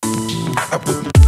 I put